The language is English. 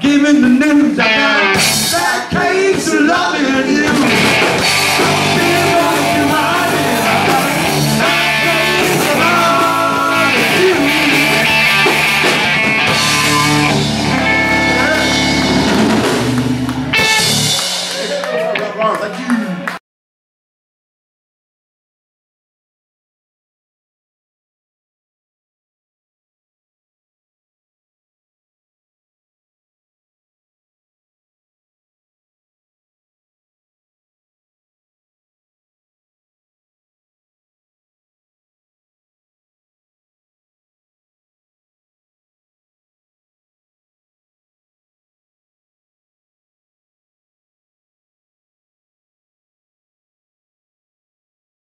giving the news I. That case of loving.